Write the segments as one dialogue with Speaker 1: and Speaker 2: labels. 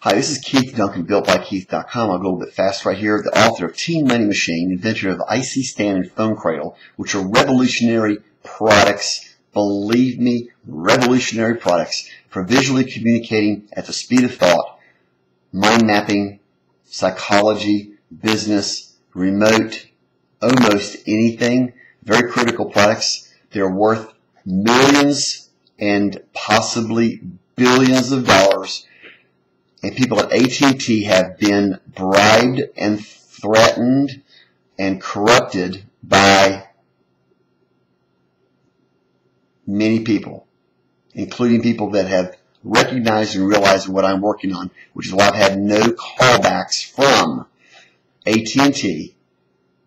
Speaker 1: Hi, this is Keith Duncan, builtbykeith.com. I'll go a little bit fast right here. The author of Team Money Machine, inventor of IseeStand and Phone Cradle, which are revolutionary products. Believe me, revolutionary products for visually communicating at the speed of thought, mind mapping, psychology, business, remote, almost anything. Very critical products. They're worth millions and possibly billions of dollars and people at AT&T have been bribed and threatened and corrupted by many people, including people that have recognized and realized what I'm working on, which is why I've had no callbacks from AT&T,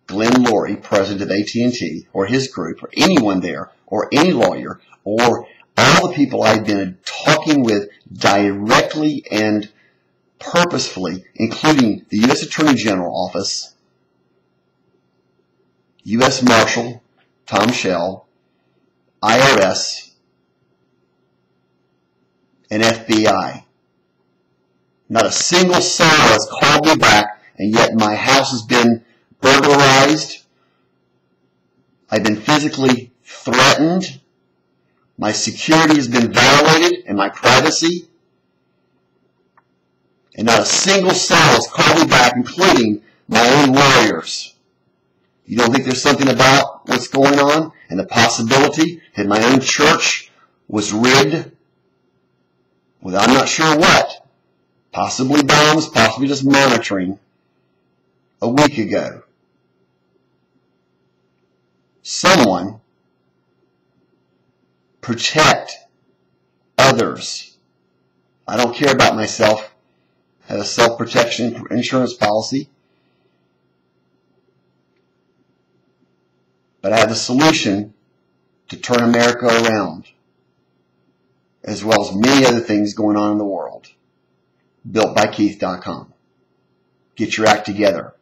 Speaker 1: Glenn Lurie, president of AT&T, or his group, or anyone there, or any lawyer, or all the people I've been talking with directly and purposefully, including the U.S. Attorney General Office, U.S. Marshal Tom Shell, IRS, and FBI. Not a single soul has called me back, and yet my house has been burglarized. I've been physically threatened. My security has been violated and my privacy and not a single soul has called me back, including my own lawyers. You don't think there's something about what's going on and the possibility that my own church was rigged with I'm not sure what, possibly bombs, possibly just monitoring a week ago. Someone protect others. I don't care about myself had a self-protection insurance policy. But I have a solution to turn America around, as well as many other things going on in the world. Built by BuiltByKeith.com. Get your act together.